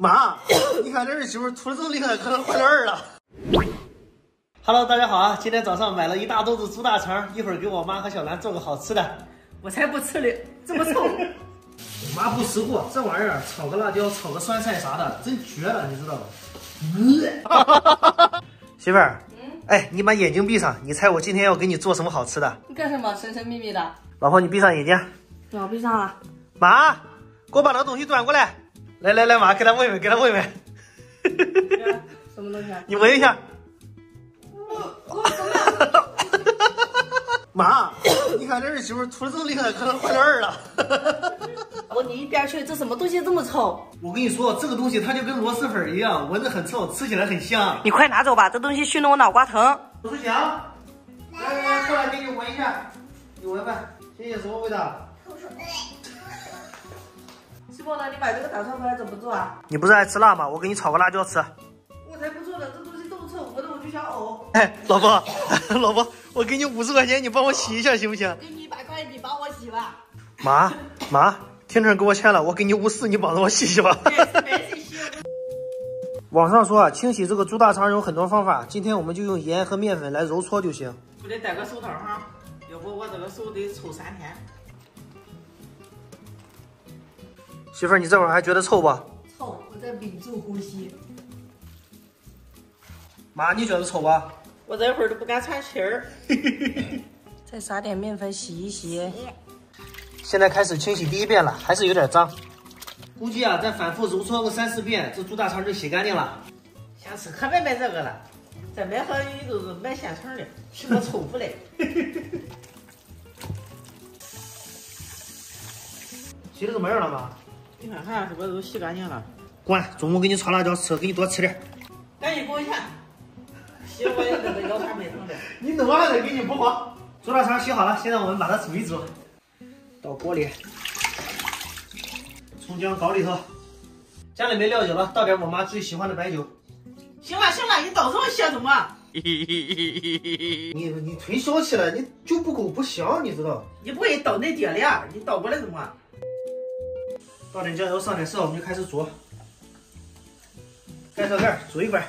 妈，你看这儿媳妇吐的这么厉害，可能怀了二了。Hello，大家好啊！今天早上买了一大兜子猪大肠，一会儿给我妈和小兰做个好吃的。我才不吃呢，这么臭。我妈不吃过这玩意儿，炒个辣椒，炒个酸菜啥的，真绝了，你知道吗？媳妇儿，哎，你把眼睛闭上，你猜我今天要给你做什么好吃的？你干什么？神神秘秘的。老婆，你闭上眼睛。我闭上了。妈，给我把那个东西端过来。来来来，妈，给他闻闻，给他闻闻。什么东西？你闻一下。妈，你看这儿媳妇吐的这么厉害，可能怀了二了。我你一边去，这什么东西这么臭？我跟你说，这个东西它就跟螺蛳粉一样，闻着很臭，吃起来很香。你快拿走吧，这东西熏得我脑瓜疼。罗志祥，来来来，过来给你闻一下，你闻闻，听听什么味道？臭臭的。媳妇呢？你买这个大肠回来怎么做啊？你不是爱吃辣吗？我给你炒个辣椒吃。我才不做呢，这东西这么臭，闻着我就想呕。哎，老婆，老婆，我给你五十块钱，你帮我洗一下行不行？给你一百块，你帮我洗吧。妈妈，天成给我钱了，我给你五十，你帮着我洗洗吧。网上说啊，清洗这个猪大肠有很多方法，今天我们就用盐和面粉来揉搓就行。我得戴个手套哈，要不我这个手得臭三天。媳妇儿，你这会儿还觉得臭不？臭，我在屏住呼吸。妈，你觉得臭不？我这会儿都不敢喘气儿。再撒点面粉洗一洗。现在开始清洗第一遍了，还是有点脏。估计啊，再反复揉搓个三四遍，这猪大肠就洗干净了。下次可别买这个了，再买好你都是买现成的，起码臭不来。洗的怎么样了，妈？你看看是不是都洗干净了？滚，中午给你炒辣椒吃，给你多吃点。赶紧给我钱，洗我也那个腰酸背疼的。你弄完再给你补好。猪大肠洗好了，现在我们把它煮一煮。到锅里，葱姜搞里头，家里没料酒了，倒点我妈最喜欢的白酒。行了行了，你倒什么写什么？你你忒小气了，你酒不够不香，你知道？你不会倒那碟里啊？你倒过来怎么？倒点酱油，上点色，我们就开始煮。盖上盖，煮一会儿。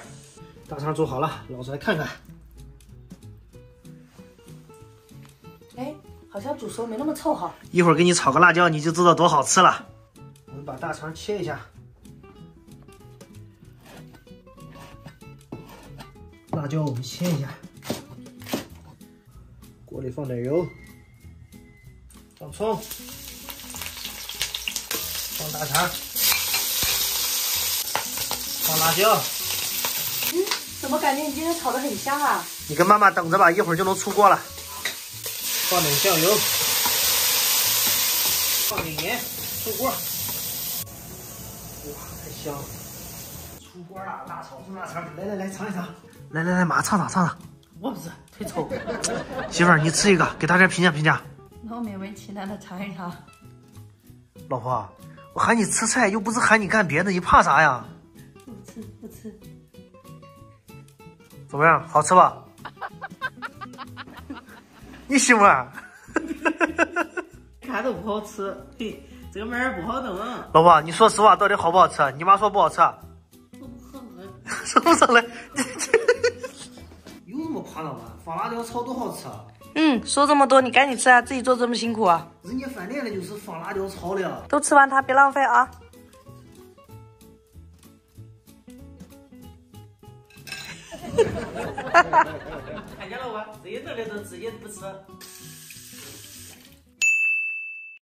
大肠煮好了，捞出来看看。哎。好像煮熟没那么臭哈，一会儿给你炒个辣椒，你就知道多好吃了。我们把大肠切一下，辣椒我们切一下，锅里放点油，放葱，放大肠，放辣椒。嗯，怎么感觉你今天炒的很香啊？你跟妈妈等着吧，一会儿就能出锅了。放点酱油，放点盐，出锅。哇，太香了！出锅了，辣炒猪大肠，来来来，尝一尝。来来来，妈尝尝尝尝。我不吃，太臭。媳妇儿，你吃一个，给大家评价评价。那我勉为其难的尝一尝。老婆，我喊你吃菜，又不是喊你干别的，你怕啥呀？不吃不吃。怎么样，好吃吧？你媳妇儿，看都不好吃，嘿，这个面儿不好弄。老婆，你说实话，到底好不好吃？你妈说不好吃。说不上 来。有那么夸张吗？放辣椒炒多好吃啊！嗯，说这么多，你赶紧吃啊！自己做这么辛苦啊！人家饭店的就是放辣椒炒的。都吃完它，别浪费啊！看见了吧？自己弄的都自己不吃。